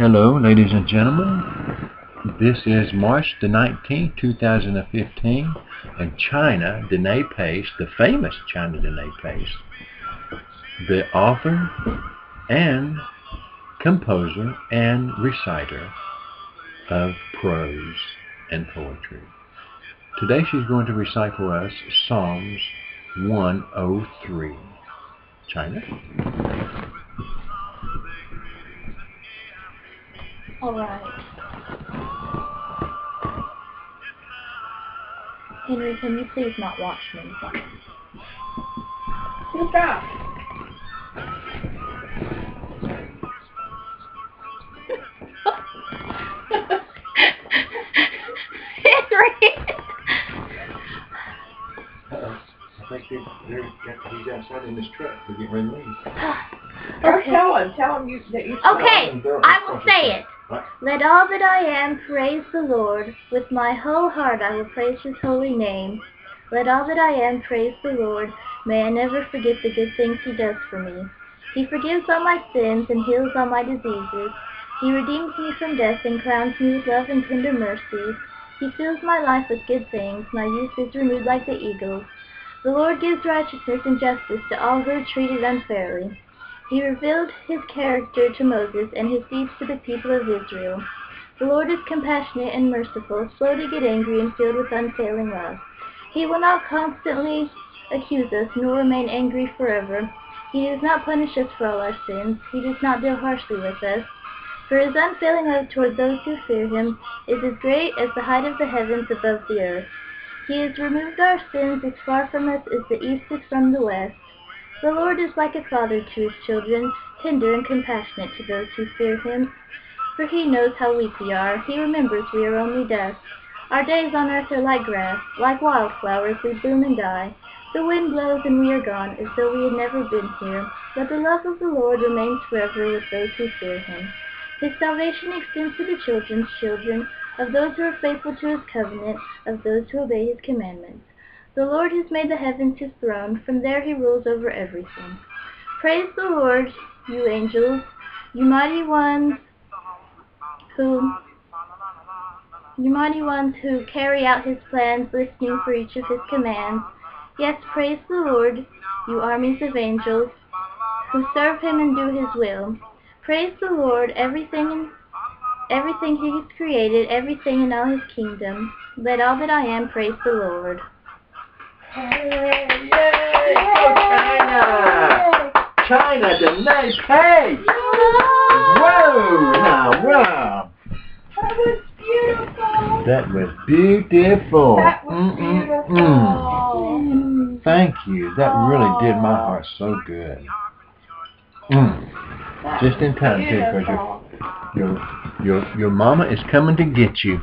Hello, ladies and gentlemen. This is March the 19th, 2015, and China Dene Pace, the famous China Dene Pace, the author and composer and reciter of prose and poetry. Today she's going to recite for us Psalms 103. China? All right. Henry, can you please not watch me? Look out! Henry! Uh-oh. I think they, they're, he's outside in his truck. We're getting ready to leave. Or tell him, tell him you, that you Okay, I will say it. Let all that I am praise the Lord. With my whole heart I will praise his holy name. Let all that I am praise the Lord. May I never forget the good things he does for me. He forgives all my sins and heals all my diseases. He redeems me from death and crowns me with love and tender mercies. He fills my life with good things. My youth is renewed like the eagles. The Lord gives righteousness and justice to all who are treated unfairly. He revealed his character to Moses and his deeds to the people of Israel. The Lord is compassionate and merciful, slow to get angry and filled with unfailing love. He will not constantly accuse us, nor remain angry forever. He does not punish us for all our sins. He does not deal harshly with us. For his unfailing love toward those who fear him is as great as the height of the heavens above the earth. He has removed our sins as far from us as the east is from the west. The Lord is like a father to his children, tender and compassionate to those who fear him. For he knows how weak we are. He remembers we are only dust. Our days on earth are like grass. Like wildflowers, we bloom and die. The wind blows and we are gone, as though we had never been here. But the love of the Lord remains forever with those who fear him. His salvation extends to the children's children, of those who are faithful to his covenant, of those who obey his commandments. The Lord has made the heavens his throne. From there he rules over everything. Praise the Lord, you angels, you mighty ones who you mighty ones who carry out his plans, listening for each of his commands. Yes, praise the Lord, you armies of angels who serve him and do his will. Praise the Lord, everything in, everything he has created, everything in all his kingdom. Let all that I am praise the Lord. Hey, yay! Go China! China Danae Pace! Whoa! Now, wow! That was beautiful. That was beautiful. That was Mm-mm-mm. beautiful. Thank you. That really did my heart so good. Mm. Just in time, too, because your, your, your, your mama is coming to get you.